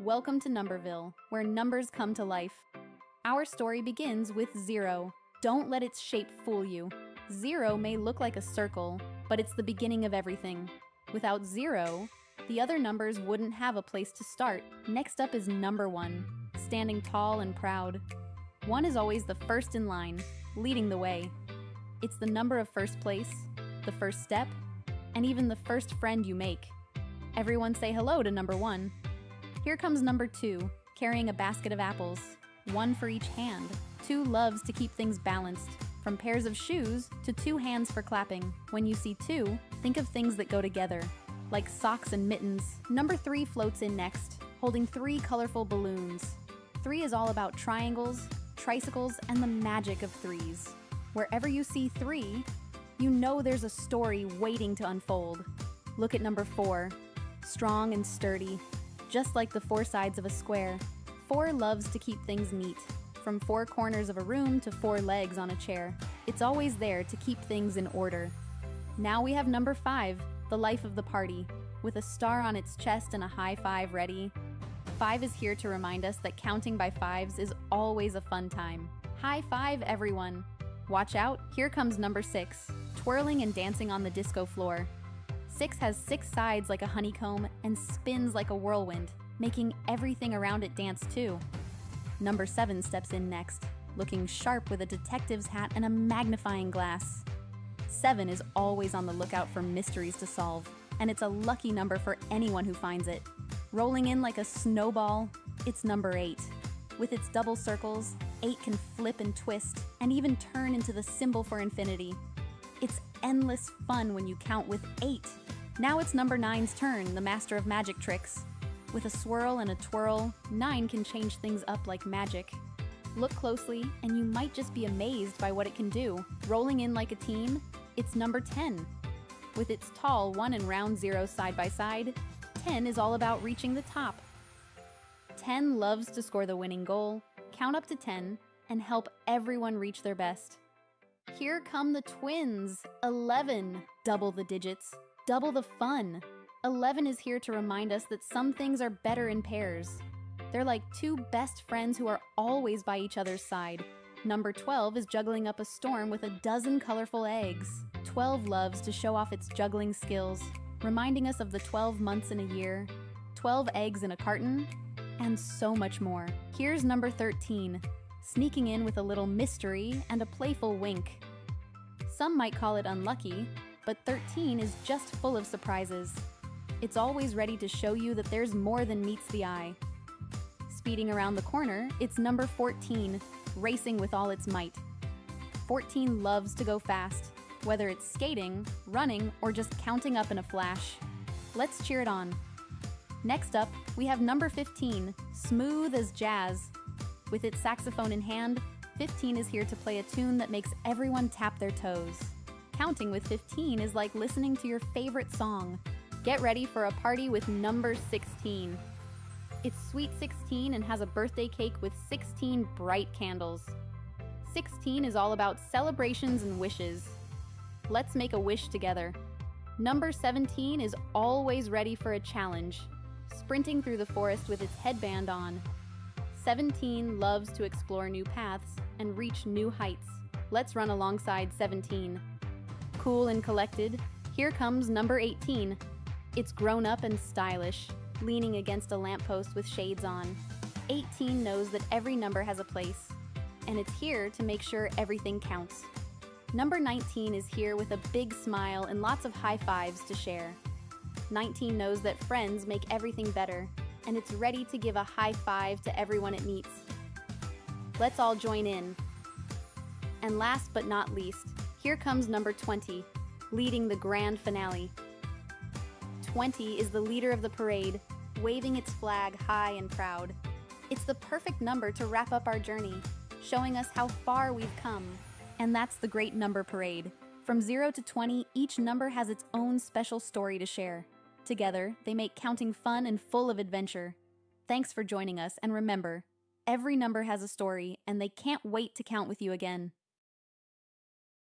Welcome to Numberville, where numbers come to life. Our story begins with zero. Don't let its shape fool you. Zero may look like a circle, but it's the beginning of everything. Without zero, the other numbers wouldn't have a place to start. Next up is number one, standing tall and proud. One is always the first in line, leading the way. It's the number of first place, the first step, and even the first friend you make. Everyone say hello to number one. Here comes number two, carrying a basket of apples, one for each hand. Two loves to keep things balanced, from pairs of shoes to two hands for clapping. When you see two, think of things that go together, like socks and mittens. Number three floats in next, holding three colorful balloons. Three is all about triangles, tricycles, and the magic of threes. Wherever you see three, you know there's a story waiting to unfold. Look at number four, strong and sturdy, just like the four sides of a square. Four loves to keep things neat, from four corners of a room to four legs on a chair. It's always there to keep things in order. Now we have number five, the life of the party, with a star on its chest and a high five ready. Five is here to remind us that counting by fives is always a fun time. High five, everyone! Watch out, here comes number six, twirling and dancing on the disco floor. Six has six sides like a honeycomb and spins like a whirlwind, making everything around it dance too. Number seven steps in next, looking sharp with a detective's hat and a magnifying glass. Seven is always on the lookout for mysteries to solve, and it's a lucky number for anyone who finds it. Rolling in like a snowball, it's number eight. With its double circles, eight can flip and twist, and even turn into the symbol for infinity. It's endless fun when you count with eight. Now it's number nine's turn, the master of magic tricks. With a swirl and a twirl, nine can change things up like magic. Look closely, and you might just be amazed by what it can do. Rolling in like a team, it's number 10. With its tall one and round 0 side by side, 10 is all about reaching the top. 10 loves to score the winning goal, count up to 10, and help everyone reach their best. Here come the twins 11. Double the digits, double the fun. 11 is here to remind us that some things are better in pairs. They're like two best friends who are always by each other's side. Number 12 is juggling up a storm with a dozen colorful eggs. 12 loves to show off its juggling skills, reminding us of the 12 months in a year, 12 eggs in a carton, and so much more. Here's number 13, sneaking in with a little mystery and a playful wink. Some might call it unlucky, but 13 is just full of surprises. It's always ready to show you that there's more than meets the eye. Speeding around the corner, it's number 14, racing with all its might. 14 loves to go fast, whether it's skating, running, or just counting up in a flash. Let's cheer it on. Next up, we have number 15, smooth as jazz. With its saxophone in hand, 15 is here to play a tune that makes everyone tap their toes. Counting with 15 is like listening to your favorite song. Get ready for a party with number 16. It's Sweet 16 and has a birthday cake with 16 bright candles. 16 is all about celebrations and wishes. Let's make a wish together. Number 17 is always ready for a challenge, sprinting through the forest with its headband on. 17 loves to explore new paths and reach new heights. Let's run alongside 17. Cool and collected, here comes number 18. It's grown up and stylish, leaning against a lamppost with shades on. 18 knows that every number has a place, and it's here to make sure everything counts. Number 19 is here with a big smile and lots of high fives to share. 19 knows that friends make everything better, and it's ready to give a high five to everyone it meets. Let's all join in. And last but not least, here comes number 20, leading the grand finale. 20 is the leader of the parade, waving its flag high and proud. It's the perfect number to wrap up our journey, showing us how far we've come. And that's the Great Number Parade. From 0 to 20, each number has its own special story to share. Together, they make counting fun and full of adventure. Thanks for joining us, and remember, every number has a story, and they can't wait to count with you again.